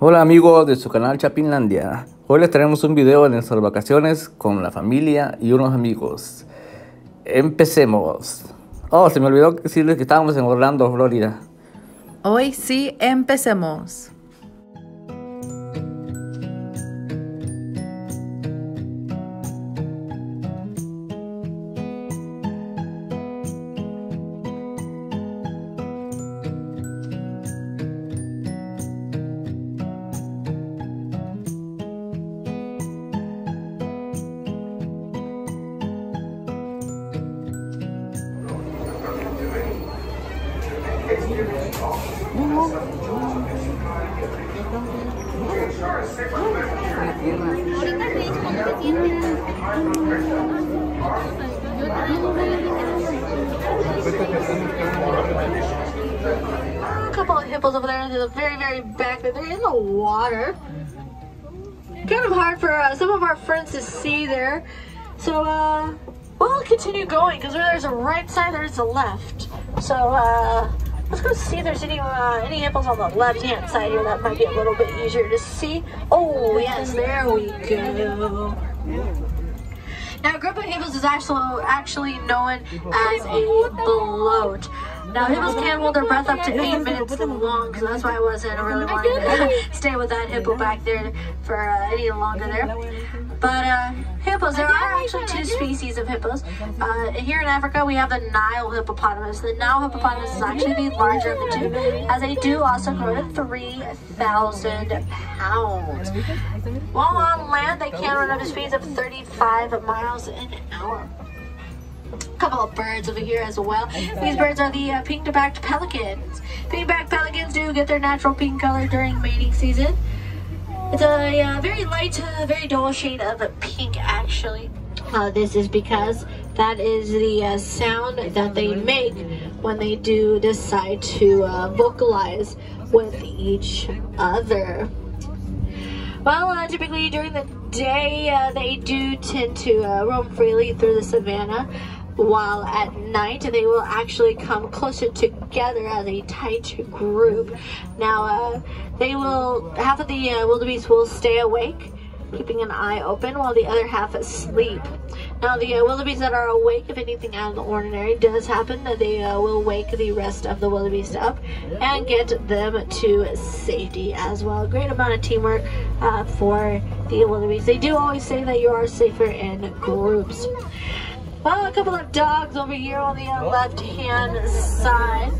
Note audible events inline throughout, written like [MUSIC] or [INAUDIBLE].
Hola amigos de su canal Chapinlandia. Hoy les traemos un video de nuestras vacaciones con la familia y unos amigos. Empecemos. Oh, se me olvidó decirles que estábamos en Orlando, Florida. Hoy sí, empecemos. A couple of hippos over there in the very, very back. but They're in the water. Kind of hard for uh, some of our friends to see there. So, uh, we'll continue going because there's a right side, there's a left. So, uh, let's go see if there's any uh, any hippos on the left hand side here that might be a little bit easier to see. Oh, yes, there we go. Now, a group of hippos is actually actually known as a bloat. Now, hippos can hold their breath up to eight minutes long, so that's why I wasn't really wanting to [LAUGHS] stay with that hippo back there for uh, any longer there. But uh, hippos, there are actually two species of hippos. Uh, here in Africa, we have the Nile hippopotamus. The Nile hippopotamus is actually the larger of the two, as they do also grow to 3,000 pounds. While on land, they can run up to speeds of 35 miles an hour A couple of birds over here as well. These birds are the uh, pink-backed pelicans. Pink-backed pelicans do get their natural pink color during mating season. It's a uh, very light, uh, very dull shade of pink, actually. Uh, this is because that is the uh, sound that they make when they do decide to uh, vocalize with each other. Well, typically during the day, they do tend to roam freely through the savannah, while at night they will actually come closer together as a tight group. Now, uh, they will, half of the uh, wildebeest will stay awake, keeping an eye open, while the other half asleep. Now, the uh, wildebeest that are awake, if anything out of the ordinary does happen, they uh, will wake the rest of the wildebeest up and get them to safety as well. Great amount of teamwork uh, for the wildebeest. They do always say that you are safer in groups. Well, a couple of dogs over here on the uh, left-hand side.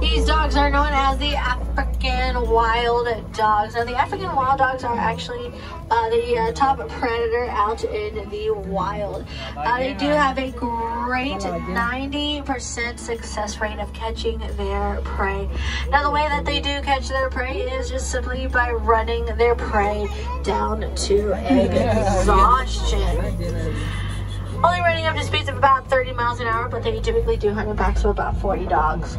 These dogs are known as the African wild dogs. Now, the African wild dogs are actually uh, the uh, top predator out in the wild. Uh, they do have a great 90% success rate of catching their prey. Now, the way that they do catch their prey is just simply by running their prey down to [LAUGHS] exhaustion. Only running up to speeds of about 30 miles an hour, but they typically do hunt packs of about 40 dogs.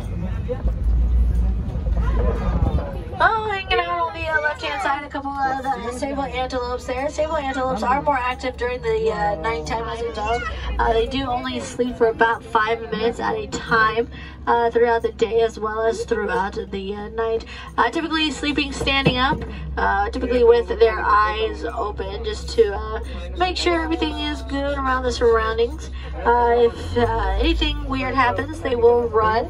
Oh, hanging out on the uh, left-hand side, a couple of the sable antelopes there. Sable antelopes are more active during the uh, nighttime as a dog. Uh, they do only sleep for about five minutes at a time uh, throughout the day as well as throughout the uh, night. Uh, typically sleeping standing up, uh, typically with their eyes open just to uh, make sure everything is good around the surroundings. Uh, if anything weird happens, they will run.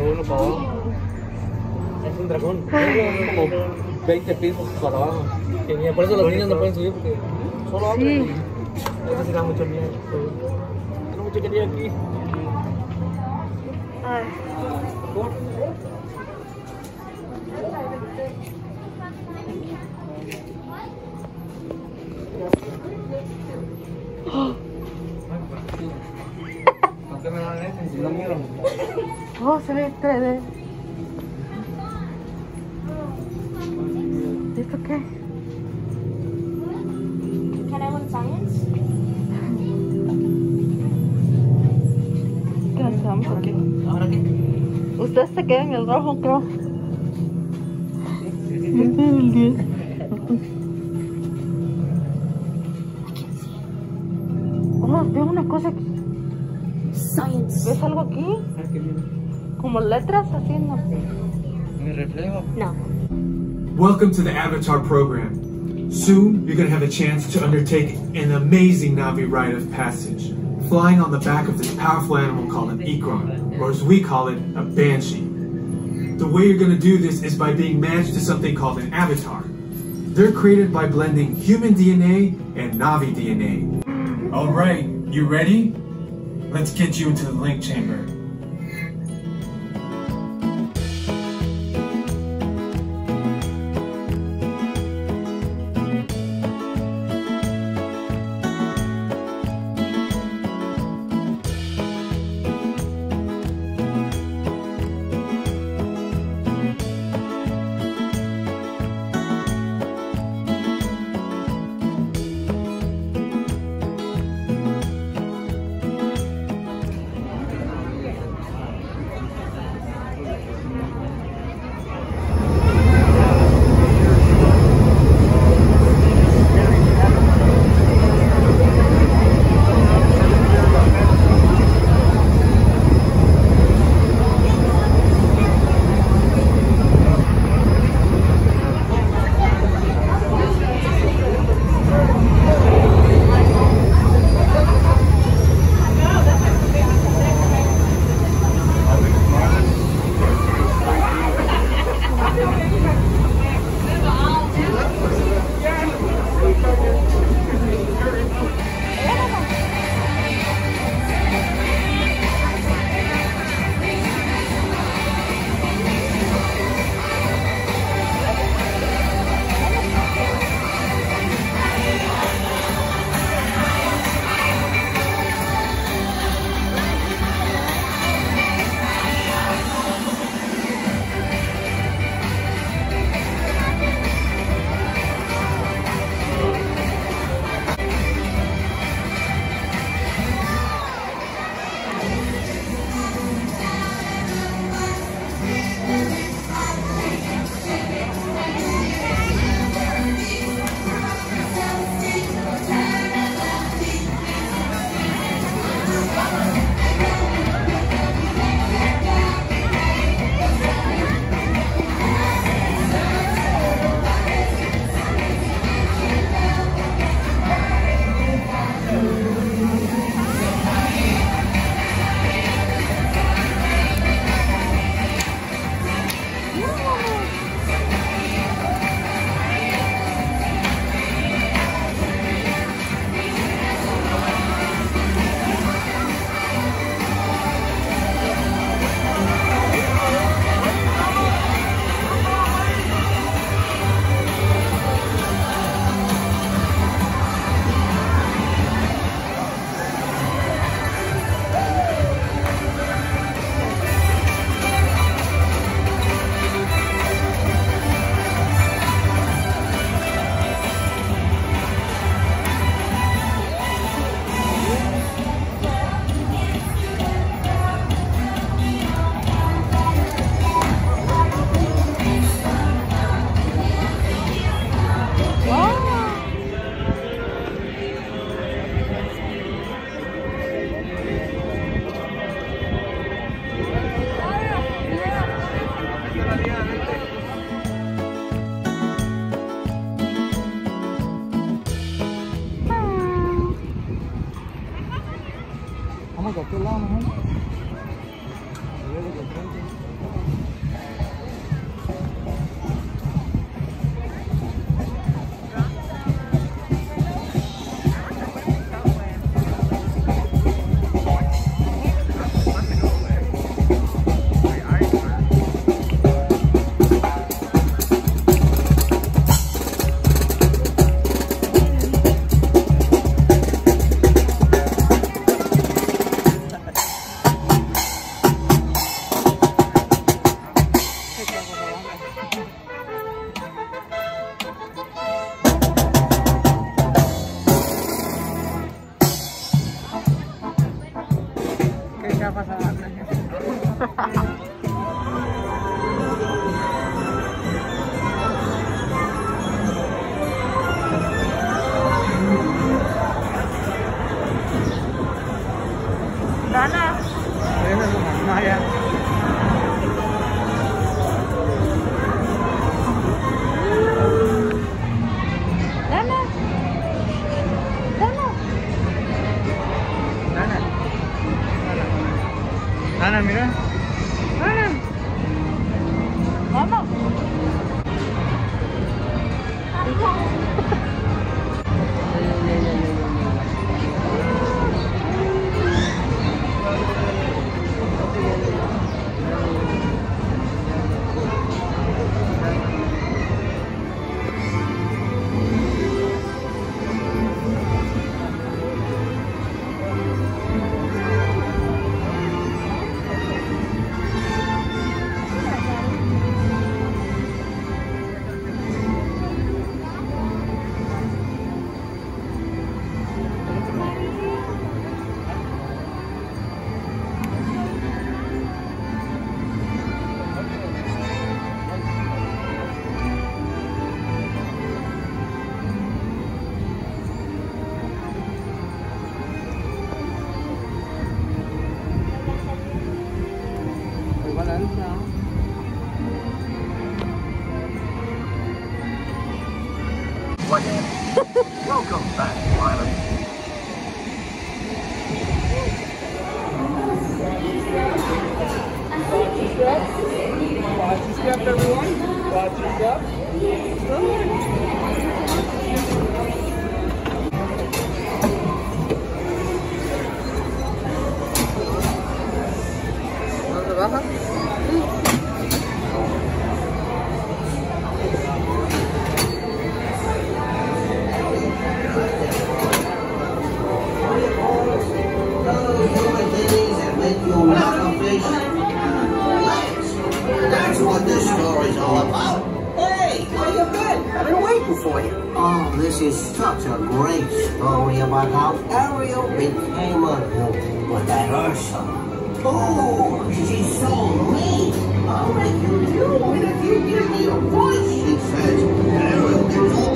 uno para abajo. Es un dragón. Como 20 pisos para abajo. Genial. Por eso los niños no pueden subir porque solo hombres. Sí. Eso sí da mucho miedo. Tengo mucho querido aquí. Ay. Oh. Se ve 3D. ¿Esto qué? Can I science? ¿Qué hacemos aquí? Usted se queda en el rojo, creo. Estoy en el 10. Oh, veo una cosa aquí. Science. ¿Ves algo aquí? Como letras así, no No. Welcome to the Avatar program. Soon, you're going to have a chance to undertake an amazing Na'vi rite of passage, flying on the back of this powerful animal called an Ikran, or as we call it, a Banshee. The way you're going to do this is by being matched to something called an Avatar. They're created by blending human DNA and Na'vi DNA. All right, you ready? Let's get you into the link chamber. Oh, she's so late. How will you do if you give me a voice, She said. I will do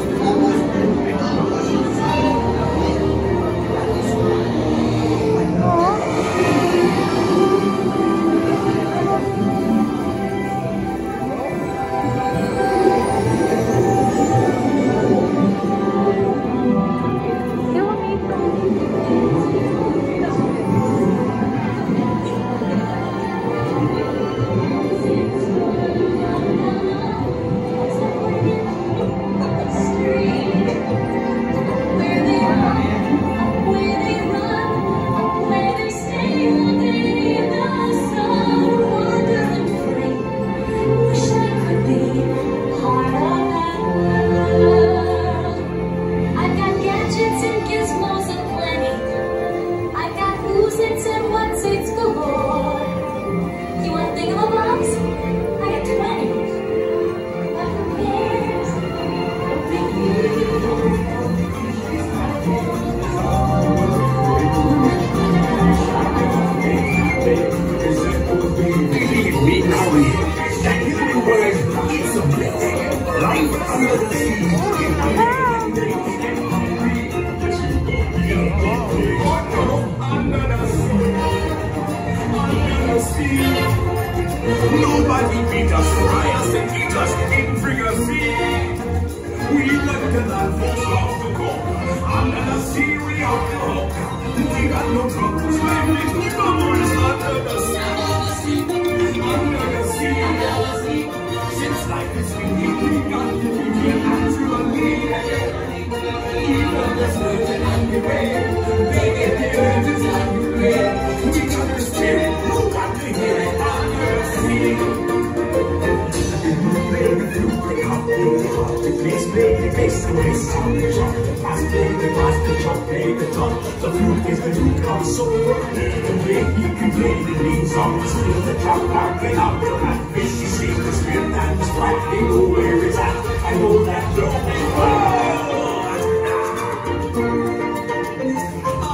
Master David, Master John, David John. The flute is the new console. Even when you can play the lead song, still the trout are getting up. And fishy sees the spirit and the sprite. They know where it's at. I know that love is wild.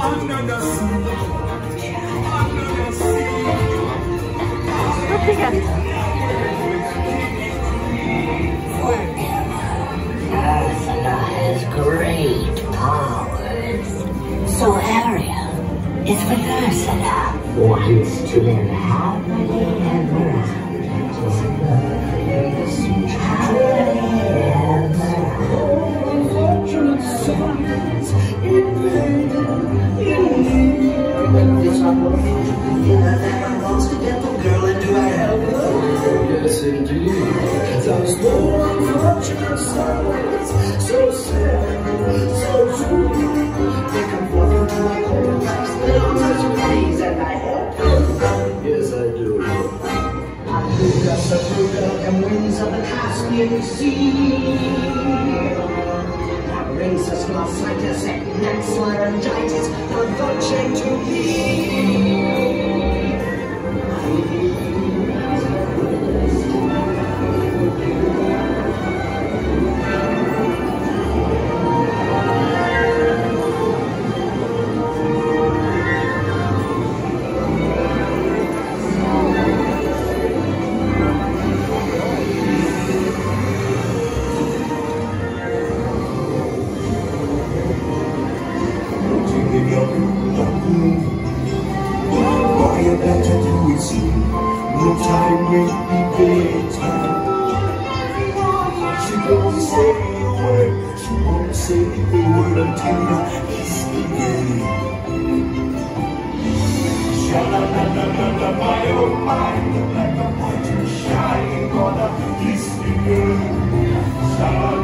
Under the sea. Under the Yes, I do. Yes, I do. of the and winds of the Caspian Sea rhesus, glossitis, neck laryngitis, the virtue to be. your time will be better. She won't say a word, she won't say a word until I kiss begins. Sha la la my oh my, like a point to shine, gonna kiss begin. Sha.